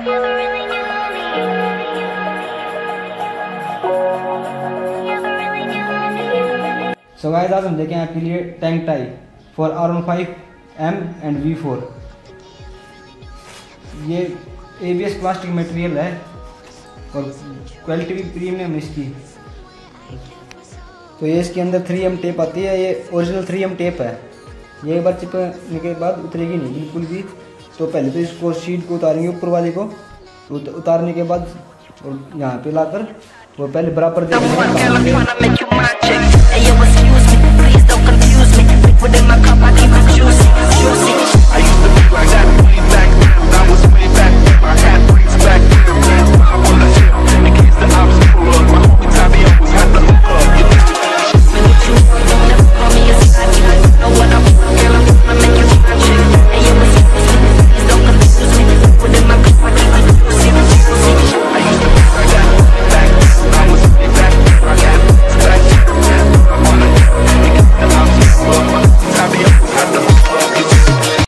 So guys आज हम देखें आपके लिए tank tie for R one five M and V four ये A B S plastic material है और क्वालिटी भी प्रीमियम इसकी। तो ये इसके अंदर थ्री एम टेप आती है, ये ओरिजिनल थ्री एम टेप है। ये एक बार चिपने के बाद उतरेगी नहीं, बिल्कुल भी। तो पहले तो इसको सीट को उतारेंगे ऊपर वाले को। तो उतारने के बाद यहाँ पे लाकर वो पहले बराबर